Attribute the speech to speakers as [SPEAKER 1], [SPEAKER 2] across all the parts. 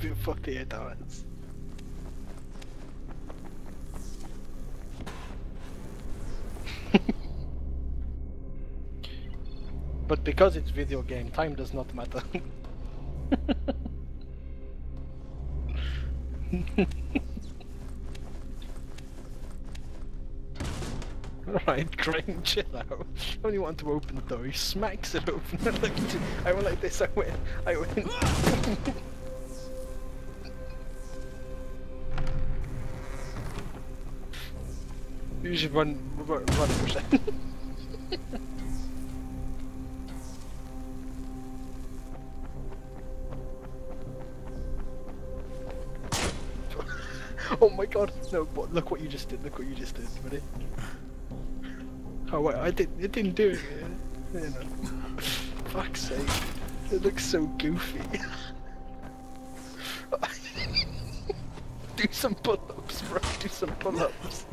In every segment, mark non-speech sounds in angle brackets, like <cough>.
[SPEAKER 1] Fy 48 hours. but because it's video game, time does not matter. <laughs> Alright, try chill out. I only want to open the door, he smacks it open. <laughs> I went like this, I went, I went. <laughs> you should run, run, run <laughs> oh my god, no, but look what you just did, look what you just did, buddy. Oh wait, I didn't. It didn't do it. You know. <laughs> Fuck's sake! It looks so goofy. <laughs> do some pull-ups, bro. Do some pull-ups.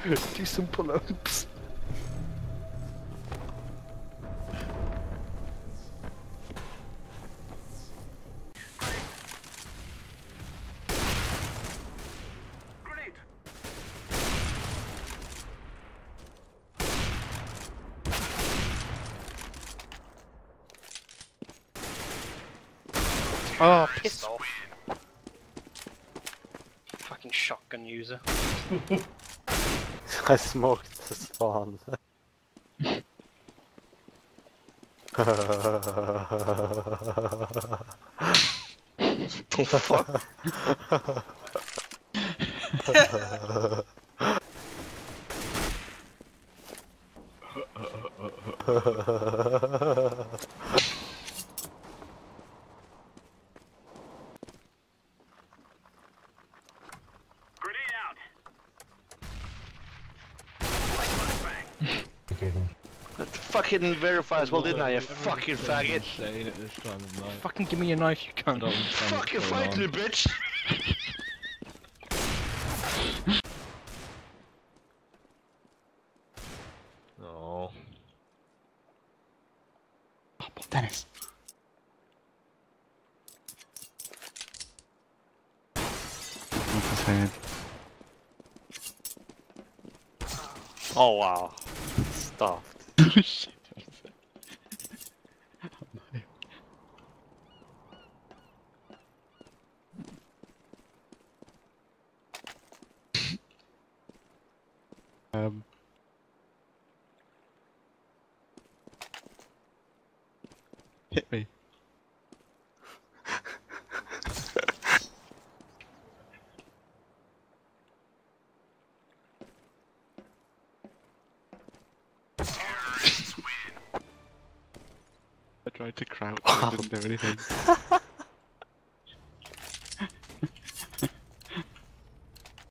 [SPEAKER 1] <laughs> do some pull-ups. Oh, piss off. Fucking shotgun user. <laughs> <laughs>
[SPEAKER 2] I smoked the spawn. <laughs>
[SPEAKER 1] fucking verify as well, didn't I? You fucking faggot.
[SPEAKER 3] Saying it this time of night.
[SPEAKER 1] Fucking give me your knife, you cunt.
[SPEAKER 3] Don't understand what's
[SPEAKER 1] Fucking fight me, bitch!
[SPEAKER 3] Oh.
[SPEAKER 4] Dennis. What's his head?
[SPEAKER 2] oh wow. Stuffed.
[SPEAKER 4] Shit. um. Hit me. Tried to crouch, I didn't do <laughs> anything. <laughs>